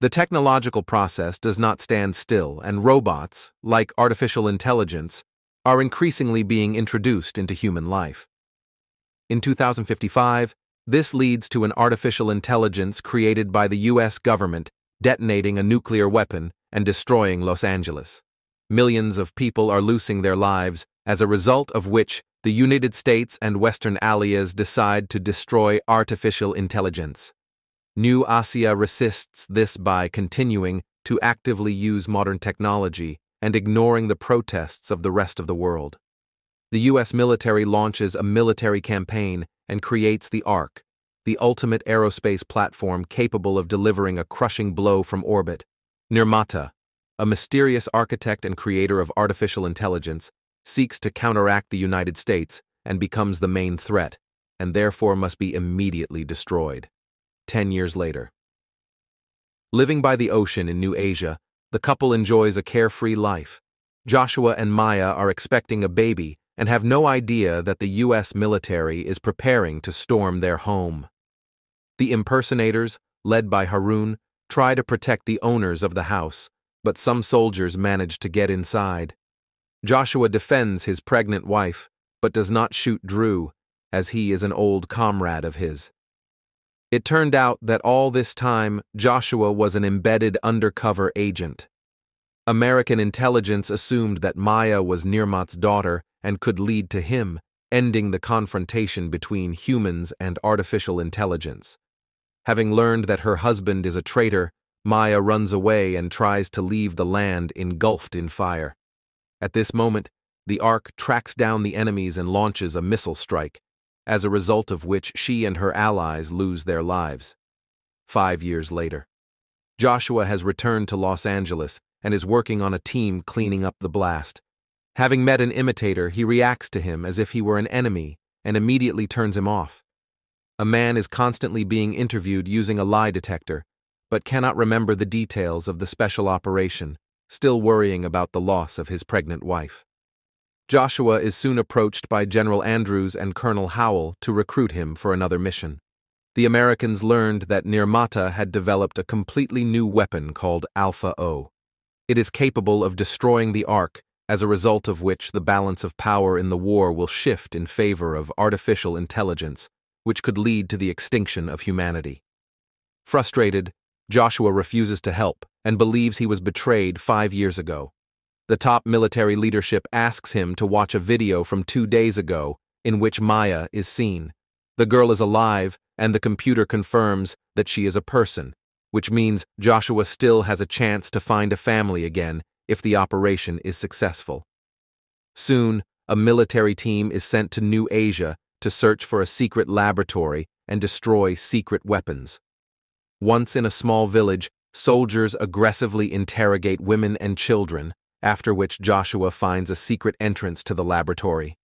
The technological process does not stand still, and robots, like artificial intelligence, are increasingly being introduced into human life. In 2055, this leads to an artificial intelligence created by the US government detonating a nuclear weapon and destroying Los Angeles. Millions of people are losing their lives, as a result of which the United States and Western allies decide to destroy artificial intelligence. New Asia resists this by continuing to actively use modern technology and ignoring the protests of the rest of the world. The U.S. military launches a military campaign and creates the ARC, the ultimate aerospace platform capable of delivering a crushing blow from orbit. Nirmata, a mysterious architect and creator of artificial intelligence, seeks to counteract the United States and becomes the main threat, and therefore must be immediately destroyed. 10 years later. Living by the ocean in New Asia, the couple enjoys a carefree life. Joshua and Maya are expecting a baby and have no idea that the U.S. military is preparing to storm their home. The impersonators, led by Harun, try to protect the owners of the house, but some soldiers manage to get inside. Joshua defends his pregnant wife, but does not shoot Drew, as he is an old comrade of his. It turned out that all this time, Joshua was an embedded undercover agent. American intelligence assumed that Maya was Nirmata's daughter and could lead to him, ending the confrontation between humans and artificial intelligence. Having learned that her husband is a traitor, Maya runs away and tries to leave the land engulfed in fire. At this moment, the Ark tracks down the enemies and launches a missile strike, as a result of which she and her allies lose their lives. Five years later, Joshua has returned to Los Angeles and is working on a team cleaning up the blast. Having met an imitator, he reacts to him as if he were an enemy and immediately turns him off. A man is constantly being interviewed using a lie detector, but cannot remember the details of the special operation, still worrying about the loss of his pregnant wife. Joshua is soon approached by General Andrews and Colonel Howell to recruit him for another mission. The Americans learned that Nirmata had developed a completely new weapon called Alpha O. It is capable of destroying the Ark, as a result of which the balance of power in the war will shift in favor of artificial intelligence, which could lead to the extinction of humanity. Frustrated, Joshua refuses to help and believes he was betrayed five years ago. The top military leadership asks him to watch a video from two days ago in which Maya is seen. The girl is alive, and the computer confirms that she is a person, which means Joshua still has a chance to find a family again if the operation is successful. Soon, a military team is sent to New Asia to search for a secret laboratory and destroy secret weapons. Once in a small village, soldiers aggressively interrogate women and children, after which Joshua finds a secret entrance to the laboratory.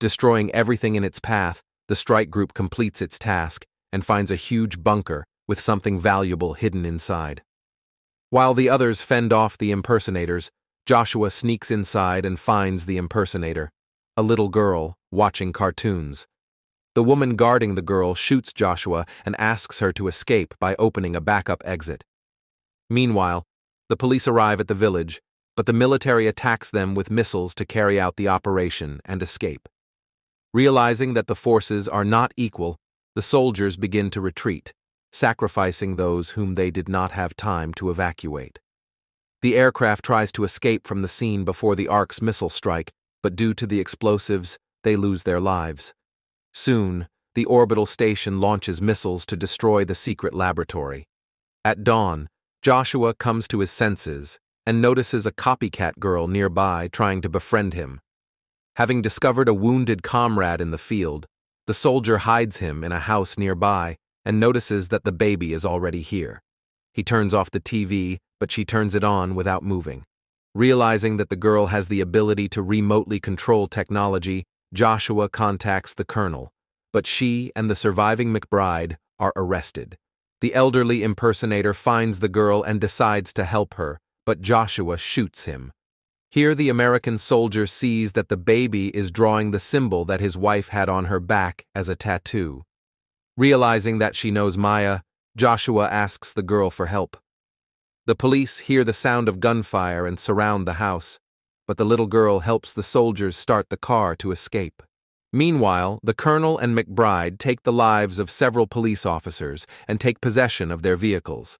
Destroying everything in its path, the strike group completes its task and finds a huge bunker with something valuable hidden inside. While the others fend off the impersonators, Joshua sneaks inside and finds the impersonator, a little girl, watching cartoons. The woman guarding the girl shoots Joshua and asks her to escape by opening a backup exit. Meanwhile, the police arrive at the village but the military attacks them with missiles to carry out the operation and escape. Realizing that the forces are not equal, the soldiers begin to retreat, sacrificing those whom they did not have time to evacuate. The aircraft tries to escape from the scene before the Ark's missile strike, but due to the explosives, they lose their lives. Soon, the orbital station launches missiles to destroy the secret laboratory. At dawn, Joshua comes to his senses and notices a copycat girl nearby trying to befriend him. Having discovered a wounded comrade in the field, the soldier hides him in a house nearby and notices that the baby is already here. He turns off the TV, but she turns it on without moving. Realizing that the girl has the ability to remotely control technology, Joshua contacts the colonel, but she and the surviving McBride are arrested. The elderly impersonator finds the girl and decides to help her, but Joshua shoots him. Here, the American soldier sees that the baby is drawing the symbol that his wife had on her back as a tattoo. Realizing that she knows Maya, Joshua asks the girl for help. The police hear the sound of gunfire and surround the house, but the little girl helps the soldiers start the car to escape. Meanwhile, the colonel and McBride take the lives of several police officers and take possession of their vehicles.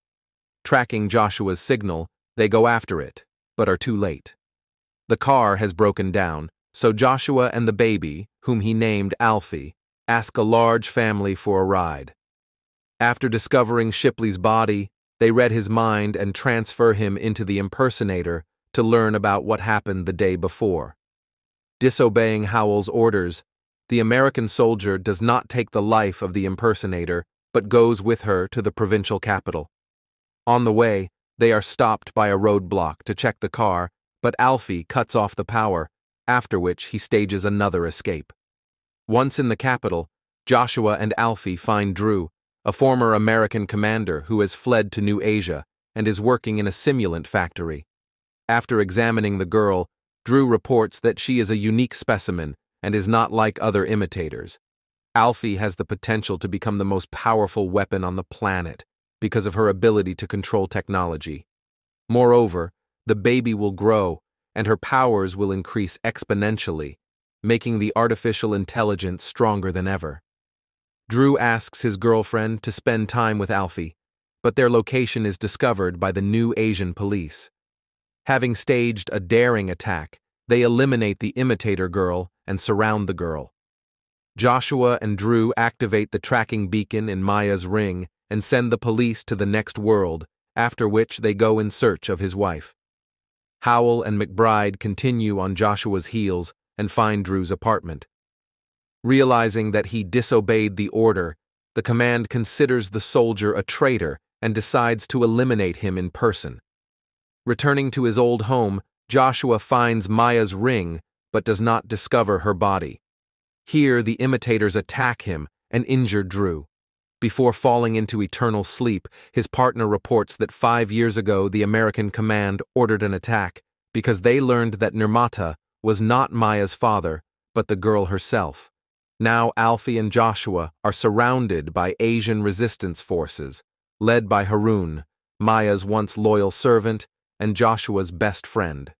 Tracking Joshua's signal, they go after it, but are too late. The car has broken down, so Joshua and the baby, whom he named Alfie, ask a large family for a ride. After discovering Shipley's body, they read his mind and transfer him into the impersonator to learn about what happened the day before. Disobeying Howell's orders, the American soldier does not take the life of the impersonator, but goes with her to the provincial capital. On the way, they are stopped by a roadblock to check the car, but Alfie cuts off the power, after which he stages another escape. Once in the capital, Joshua and Alfie find Drew, a former American commander who has fled to New Asia and is working in a simulant factory. After examining the girl, Drew reports that she is a unique specimen and is not like other imitators. Alfie has the potential to become the most powerful weapon on the planet because of her ability to control technology. Moreover, the baby will grow and her powers will increase exponentially, making the artificial intelligence stronger than ever. Drew asks his girlfriend to spend time with Alfie, but their location is discovered by the new Asian police. Having staged a daring attack, they eliminate the imitator girl and surround the girl. Joshua and Drew activate the tracking beacon in Maya's ring and send the police to the next world, after which they go in search of his wife. Howell and McBride continue on Joshua's heels and find Drew's apartment. Realizing that he disobeyed the order, the command considers the soldier a traitor and decides to eliminate him in person. Returning to his old home, Joshua finds Maya's ring but does not discover her body. Here, the imitators attack him and injure Drew. Before falling into eternal sleep, his partner reports that five years ago the American command ordered an attack because they learned that Nirmata was not Maya's father, but the girl herself. Now Alfie and Joshua are surrounded by Asian resistance forces, led by Harun, Maya's once loyal servant and Joshua's best friend.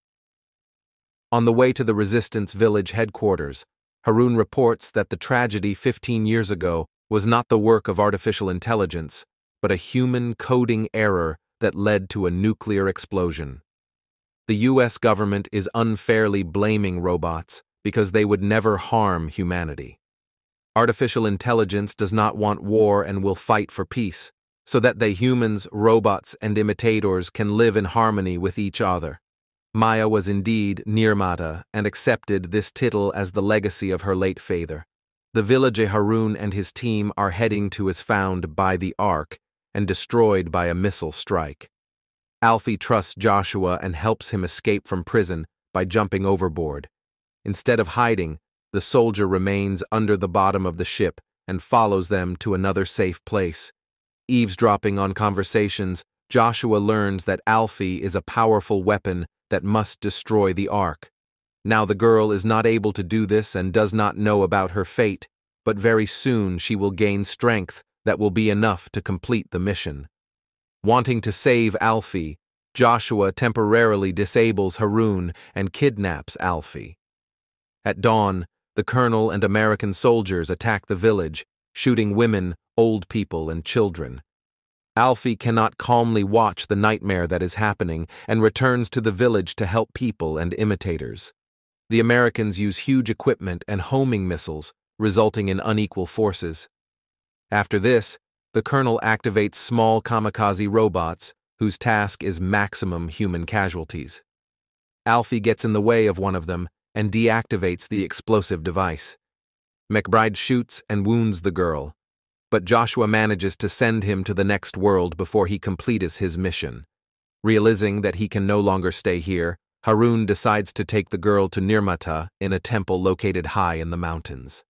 On the way to the resistance village headquarters, Harun reports that the tragedy 15 years ago was not the work of artificial intelligence, but a human coding error that led to a nuclear explosion. The US government is unfairly blaming robots because they would never harm humanity. Artificial intelligence does not want war and will fight for peace, so that they humans, robots, and imitators can live in harmony with each other. Maya was indeed Nirmata and accepted this title as the legacy of her late father. The village Harun and his team are heading to is found by the Ark and destroyed by a missile strike. Alfie trusts Joshua and helps him escape from prison by jumping overboard. Instead of hiding, the soldier remains under the bottom of the ship and follows them to another safe place. Eavesdropping on conversations, Joshua learns that Alfie is a powerful weapon that must destroy the Ark. Now the girl is not able to do this and does not know about her fate, but very soon she will gain strength that will be enough to complete the mission. Wanting to save Alfie, Joshua temporarily disables Harun and kidnaps Alfie. At dawn, the colonel and American soldiers attack the village, shooting women, old people, and children. Alfie cannot calmly watch the nightmare that is happening and returns to the village to help people and imitators. The Americans use huge equipment and homing missiles, resulting in unequal forces. After this, the colonel activates small kamikaze robots whose task is maximum human casualties. Alfie gets in the way of one of them and deactivates the explosive device. McBride shoots and wounds the girl, but Joshua manages to send him to the next world before he completes his mission. Realizing that he can no longer stay here, Harun decides to take the girl to Nirmata in a temple located high in the mountains.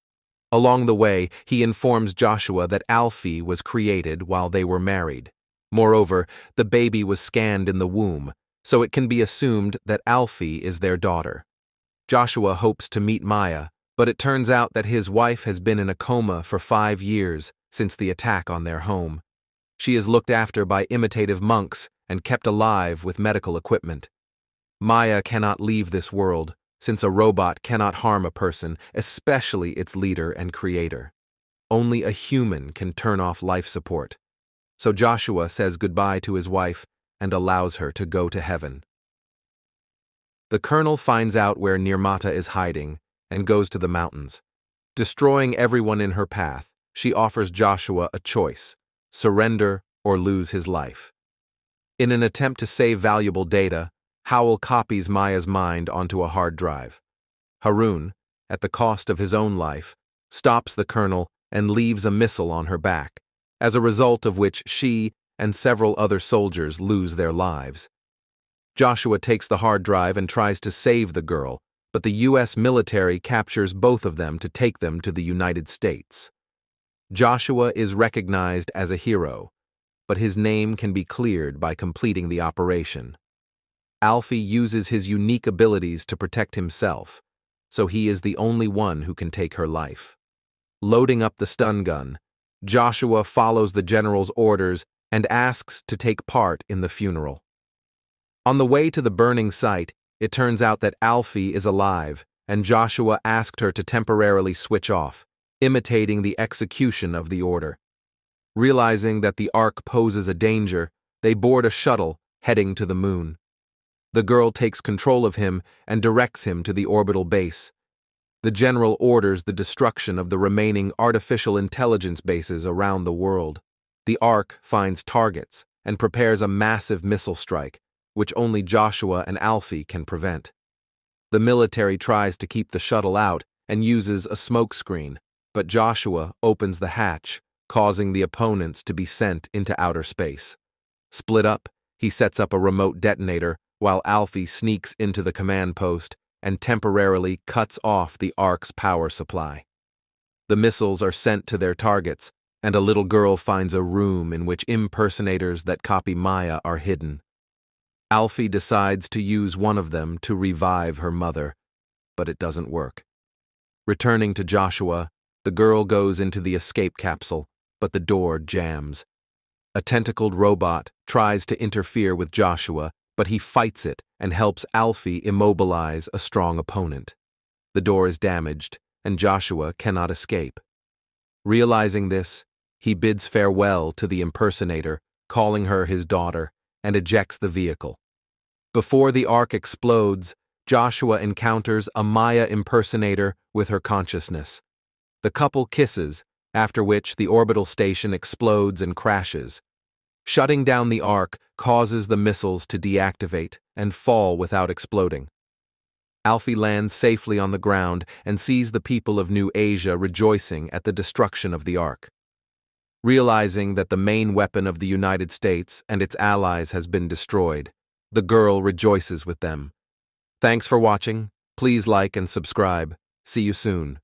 Along the way, he informs Joshua that Alfie was created while they were married. Moreover, the baby was scanned in the womb, so it can be assumed that Alfie is their daughter. Joshua hopes to meet Maya, but it turns out that his wife has been in a coma for five years since the attack on their home. She is looked after by imitative monks and kept alive with medical equipment. Maya cannot leave this world, since a robot cannot harm a person, especially its leader and creator. Only a human can turn off life support. So Joshua says goodbye to his wife and allows her to go to heaven. The colonel finds out where Nirmata is hiding and goes to the mountains. Destroying everyone in her path, she offers Joshua a choice surrender or lose his life. In an attempt to save valuable data, Howell copies Maya's mind onto a hard drive. Harun, at the cost of his own life, stops the colonel and leaves a missile on her back, as a result of which she and several other soldiers lose their lives. Joshua takes the hard drive and tries to save the girl, but the U.S. military captures both of them to take them to the United States. Joshua is recognized as a hero, but his name can be cleared by completing the operation. Alfie uses his unique abilities to protect himself, so he is the only one who can take her life. Loading up the stun gun, Joshua follows the general's orders and asks to take part in the funeral. On the way to the burning site, it turns out that Alfie is alive, and Joshua asked her to temporarily switch off, imitating the execution of the order. Realizing that the Ark poses a danger, they board a shuttle heading to the moon. The girl takes control of him and directs him to the orbital base. The general orders the destruction of the remaining artificial intelligence bases around the world. The Ark finds targets and prepares a massive missile strike, which only Joshua and Alfie can prevent. The military tries to keep the shuttle out and uses a smokescreen, but Joshua opens the hatch, causing the opponents to be sent into outer space. Split up, he sets up a remote detonator while Alfie sneaks into the command post and temporarily cuts off the Ark's power supply. The missiles are sent to their targets, and a little girl finds a room in which impersonators that copy Maya are hidden. Alfie decides to use one of them to revive her mother, but it doesn't work. Returning to Joshua, the girl goes into the escape capsule, but the door jams. A tentacled robot tries to interfere with Joshua, but he fights it and helps Alfie immobilize a strong opponent. The door is damaged, and Joshua cannot escape. Realizing this, he bids farewell to the impersonator, calling her his daughter, and ejects the vehicle. Before the Ark explodes, Joshua encounters a Maya impersonator with her consciousness. The couple kisses, after which the orbital station explodes and crashes. Shutting down the Ark causes the missiles to deactivate and fall without exploding. Alfie lands safely on the ground and sees the people of New Asia rejoicing at the destruction of the Ark. Realizing that the main weapon of the United States and its allies has been destroyed, the girl rejoices with them. Thanks for watching. Please like and subscribe. See you soon.